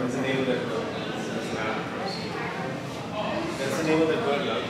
That's the name of that bird. That's the name of that bird, love.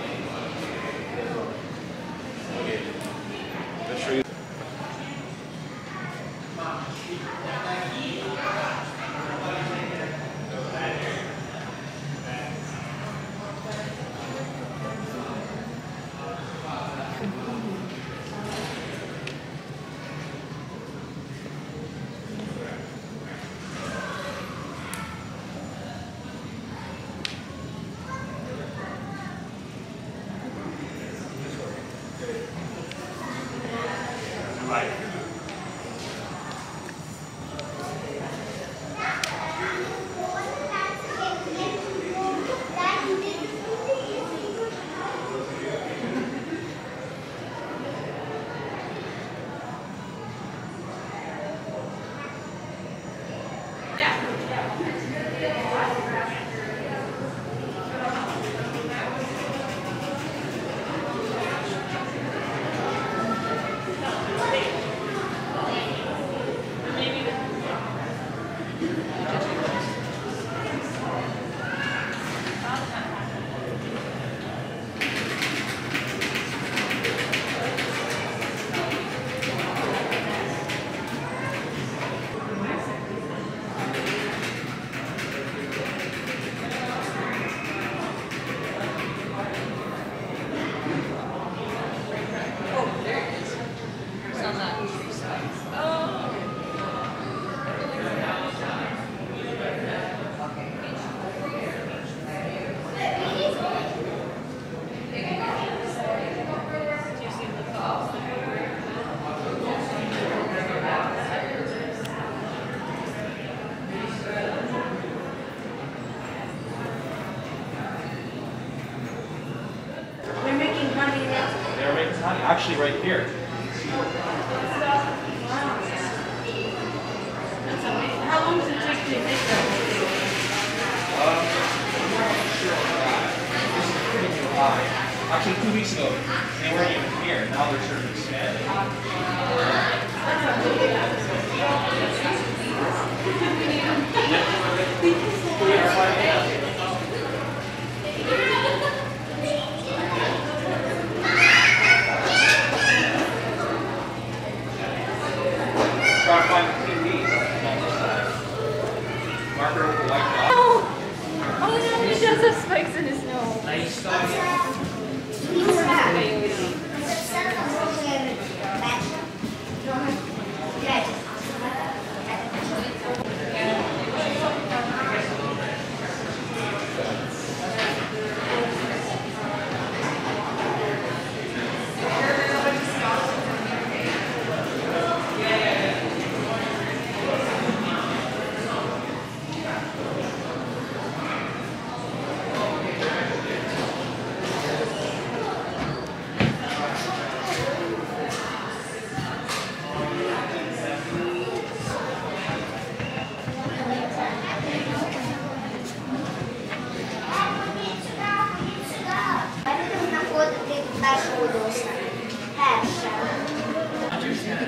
Oh, oh no, he does have spikes in his nose.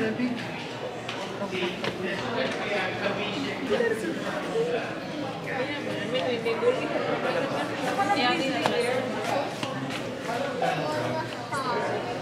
Yeah, I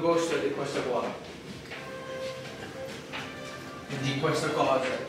angoscia di questa qua di questa cosa